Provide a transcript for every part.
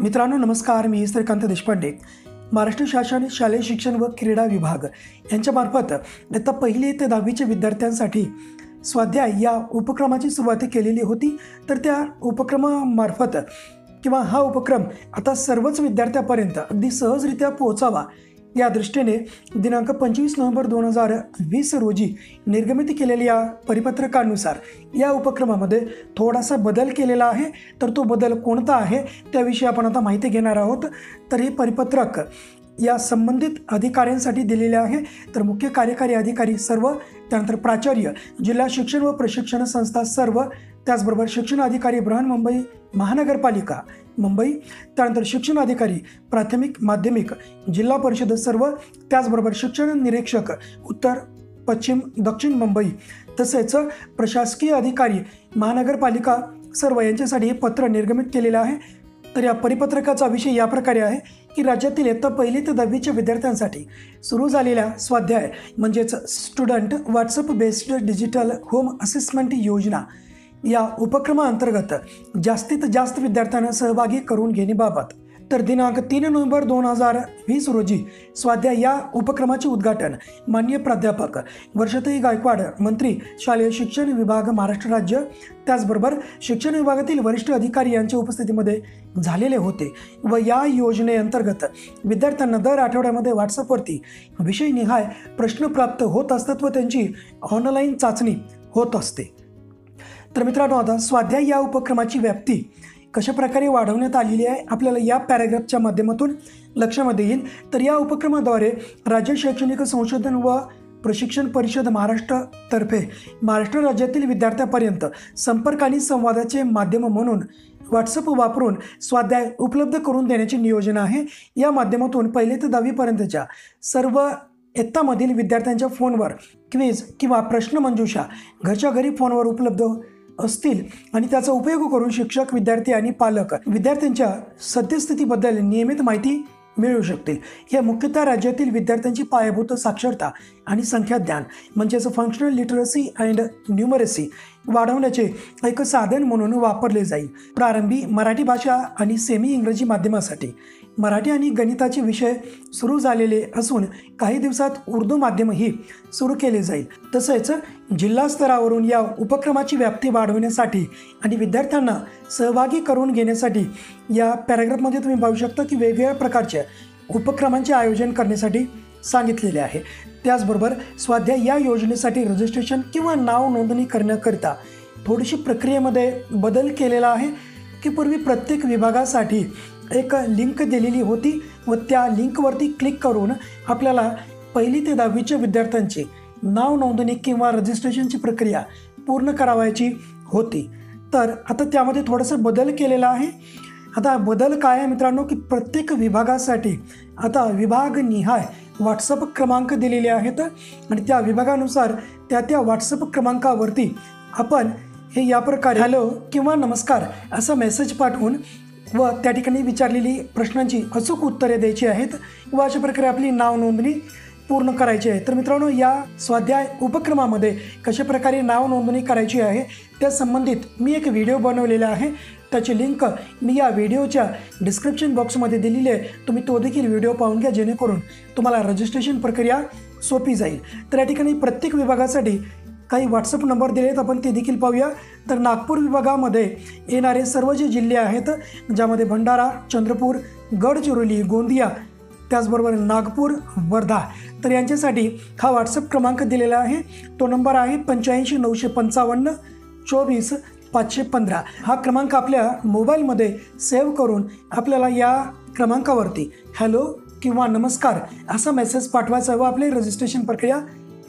मित्रांनो नमस्कार. मी श्रीकांत देशपांडे. महाराष्ट्र शासन शालेय शिक्षण व क्रीडा विभाग यांच्यामार्फत इयत्ता पहिली ते दहावीच्या विद्यार्थ्यांसाठी स्वाध्याय या उपक्रमाची सुरुवात केलेली होती. तर त्या उपक्रमामार्फत किंवा हा उपक्रम आता सर्वच विद्यार्थ्यापर्यंत अगदी सहजरित्या पोहोचावा या दृष्टीने दिनांक पंचवीस नोव्हेंबर दोन हजार वीस रोजी निर्गमित केलेल्या परिपत्रकानुसार या उपक्रमामध्ये थोडासा बदल केलेला आहे. तर तो बदल कोणता आहे? त्याविषयी आपण आता माहिती घेणार आहोत. तर हे परिपत्रक या संबंधित अधिकाऱ्यांसाठी दिलेले आहे. तर मुख्य कार्यकारी अधिकारी सर्व त्यानंतर प्राचार्य जिल्हा शिक्षण व प्रशिक्षण संस्था सर्व त्याचबरोबर शिक्षण अधिकारी बृहन्मुंबई महानगरपालिका मुंबई त्यानंतर शिक्षण अधिकारी प्राथमिक माध्यमिक जिल्हा परिषद सर्व त्याचबरोबर शिक्षण निरीक्षक उत्तर पश्चिम दक्षिण मुंबई तसेच प्रशासकीय अधिकारी महानगरपालिका सर्व यांच्यासाठी हे पत्र निर्गमित केलेलं आहे. तर या परिपत्रकाचा विषय या प्रकारे आहे. की राज्यातील इयत्ता पहिली ते दहावीच्या विद्यार्थ्यांसाठी सुरू झालेल्या स्वाध्याय म्हणजेच student WhatsApp based digital home assessment योजना या उपक्रमाअंतर्गत जास्तीत जास्त विद्यार्थ्यांना सहभागी करून घेण्याबाबत तर दिनांक तीन नोव्हेंबर दोन हजार वीस रोजी स्वाध्याय या उपक्रमाचे उद्घाटन मान्य प्राध्यापक वर्षतई गायकवाड मंत्री शालेय शिक्षण विभाग महाराष्ट्र राज्य त्याचबरोबर शिक्षण विभागातील वरिष्ठ अधिकारी यांच्या उपस्थितीमध्ये झालेले होते व या योजनेअंतर्गत विद्यार्थ्यांना दर आठवड्यामध्ये व्हॉट्सअपवरती विषयनिहाय प्रश्न प्राप्त होत असतात व त्यांची ऑनलाईन चाचणी होत असते. तर मित्रांनो आता स्वाध्याय या उपक्रमाची व्याप्ती कशा प्रकारे वाढवण्यात आलेली आहे आपल्याला या पॅराग्राफच्या माध्यमातून लक्षामध्ये येईल. तर या उपक्रमाद्वारे राज्य शैक्षणिक संशोधन व प्रशिक्षण परिषद महाराष्ट्रतर्फे महाराष्ट्र राज्यातील विद्यार्थ्यापर्यंत संपर्क आणि संवादाचे माध्यम म्हणून व्हॉट्सअप वापरून स्वाध्याय उपलब्ध करून देण्याचे नियोजन आहे. या माध्यमातून पहिले ते दहावीपर्यंतच्या सर्व इत्तामधील विद्यार्थ्यांच्या फोनवर क्विज किंवा प्रश्नमंजुषा घरच्या घरी फोनवर उपलब्ध असतील आणि त्याचा उपयोग करून शिक्षक विद्यार्थी आणि पालक विद्यार्थ्यांच्या सद्यस्थितीबद्दल नियमित माहिती मिळू शकतील. हे मुख्यतः राज्यातील विद्यार्थ्यांची पायाभूत साक्षरता आणि संख्या ज्ञान म्हणजेच फंक्शनल लिटरसी अँड न्युमरसी वाढवण्याचे एक साधन म्हणून वापरले जाईल. प्रारंभी मराठी भाषा आणि सेमी इंग्रजी माध्यमासाठी मराठी आणि गणिताचे विषय सुरू झालेले असून काही दिवसात उर्दू माध्यमही सुरू केले जाईल. तसेच जिल्हा स्तरावरून या उपक्रमाची व्याप्ती वाढवण्यासाठी आणि विद्यार्थ्यांना सहभागी करून घेण्यासाठी या पॅराग्राफमध्ये तुम्ही पाहू शकता की वेगवेगळ्या प्रकारच्या उपक्रमांचे आयोजन करण्यासाठी सांगितलेले आहे. त्याचबरोबर स्वाध्याय या योजनेसाठी रजिस्ट्रेशन किंवा नाव नोंदणी करण्याकरिता थोडीशी प्रक्रियेमध्ये बदल केलेला आहे की पूर्वी प्रत्येक विभागासाठी एक लिंक दिलेली होती व त्या लिंकवरती क्लिक करून आपल्याला पहिली ते दहावीच्या विद्यार्थ्यांची नाव नोंदणी किंवा रजिस्ट्रेशनची प्रक्रिया पूर्ण करावायची होती. तर आता त्यामध्ये थोडंसं बदल केलेला आहे. आता बदल काय आहे मित्रांनो की प्रत्येक विभागासाठी आता विभागनिहाय व्हॉट्सअप क्रमांक दिलेले आहेत आणि त्या विभागानुसार त्या त्या व्हॉट्सअप क्रमांकावरती आपण हे या प्रकारे हॅलो किंवा नमस्कार असा मेसेज पाठवून व त्या ठिकाणी विचारलेली प्रश्नांची अचूक उत्तरे द्यायची आहेत व अशा प्रकारे आपली नाव नोंदणी पूर्ण करायची आहे. तर मित्रांनो या स्वाध्याय उपक्रमामध्ये कशा प्रकारे नाव नोंदणी करायची आहे त्या संबंधित मी एक व्हिडिओ बनवलेला आहे. त्याची लिंक मी या व्हिडिओच्या डिस्क्रिप्शन बॉक्समध्ये दिलेली आहे. तुम्ही तो देखील व्हिडिओ पाहून घ्या जेणेकरून तुम्हाला रजिस्ट्रेशन प्रक्रिया सोपी जाईल. तर या ठिकाणी प्रत्येक विभागासाठी काही व्हॉट्सअप नंबर दिलेत आपण ते देखील पाहूया. तर नागपूर विभागामध्ये येणारे सर्व जे जिल्हे आहेत ज्यामध्ये भंडारा चंद्रपूर गडचिरोली गोंदिया त्याचबरोबर नागपूर वर्धा तर यांच्यासाठी हा व्हॉट्सअप क्रमांक दिलेला आहे. तो नंबर आहे पंच्याऐंशी नऊशे पंचावन्न चोवीस पाचशे पंधरा. हा क्रमांक आपल्या मोबाईलमध्ये सेव्ह करून आपल्याला या क्रमांकावरती हॅलो किंवा नमस्कार असा मेसेज पाठवायचा व आपली रजिस्ट्रेशन प्रक्रिया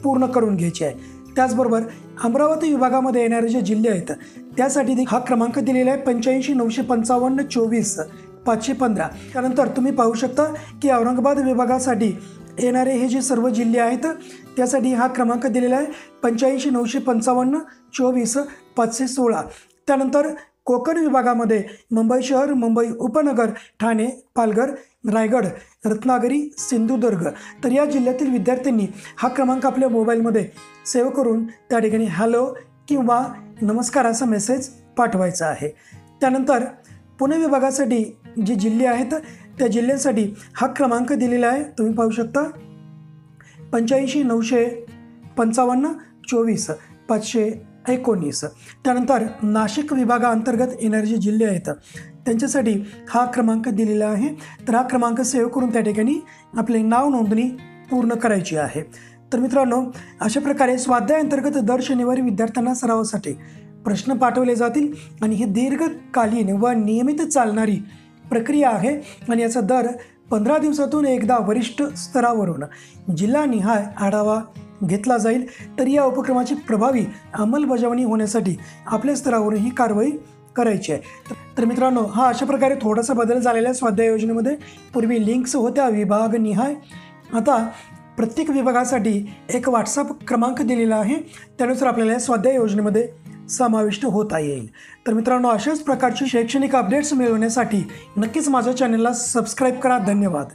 पूर्ण करून घ्यायची आहे. त्याचबरोबर अमरावती विभागामध्ये येणारे जे जिल्हे आहेत त्यासाठी हा क्रमांक दिलेला आहे पंच्याऐंशी नऊशे पंचावन्न चोवीस पाचशे पंधरा. त्यानंतर तुम्ही पाहू शकता की औरंगाबाद विभागासाठी येणारे हे जे सर्व जिल्हे आहेत त्यासाठी हा क्रमांक दिलेला आहे पंच्याऐंशी नऊशे पंचावन्न चोवीस पाचशे सोळा. त्यानंतर कोकण विभागामध्ये मुंबई शहर मुंबई उपनगर ठाणे पालघर रायगड रत्नागिरी सिंधुदुर्ग. तर या जिल्ह्यातील विद्यार्थ्यांनी हा क्रमांक आपल्या मोबाईलमध्ये सेव्ह करून त्या ठिकाणी हॅलो किंवा नमस्कार असा मेसेज पाठवायचा आहे. त्यानंतर पुणे विभागासाठी जे जिल्हे आहेत त्या जिल्ह्यांसाठी हा क्रमांक दिलेला आहे. तुम्ही पाहू शकता. पंच्याऐंशी नऊशे पंचावन्न चोवीस पाचशे एकोणीस. त्यानंतर नाशिक विभागाअंतर्गत येणारे जे जिल्हे आहेत. त्यांच्यासाठी हा क्रमांक दिलेला आहे. तर हा क्रमांक सेव्ह करून त्या ठिकाणी आपले नाव नोंदणी पूर्ण करायची आहे. तर मित्रांनो अशा प्रकारे स्वाध्याय अंतर्गत दर शनिवारी विद्यार्थ्यांना सरावासाठी प्रश्न पाठवले जातील आणि ही दीर्घकालीन व नियमित चालणारी प्रक्रिया आहे आणि याचा दर पंधरा दिवसातून एकदा वरिष्ठ स्तरावरून जिल्हानिहाय आढावा घेतला जाईल. तर या उपक्रमाची प्रभावी अंमलबजावणी होण्यासाठी आपल्या स्तरावरून ही कारवाई करायची आहे. तर- तर मित्रांनो हा अशा प्रकारे थोडासा बदल झालेला स्वाध्याय योजनेमध्ये. पूर्वी लिंक्स होत्या विभाग निहाय. आता प्रत्येक विभागासाठी एक व्हॉट्सअप क्रमांक दिलेला आहे. त्यानुसार आपल्याला या स्वाध्याय योजनेमध्ये समाविष्ट होता येईल. तर मित्रांनो अशाच प्रकारची शैक्षणिक अपडेट्स मिळवण्यासाठी नक्कीच माझ्या चॅनलला सबस्क्राईब करा. धन्यवाद.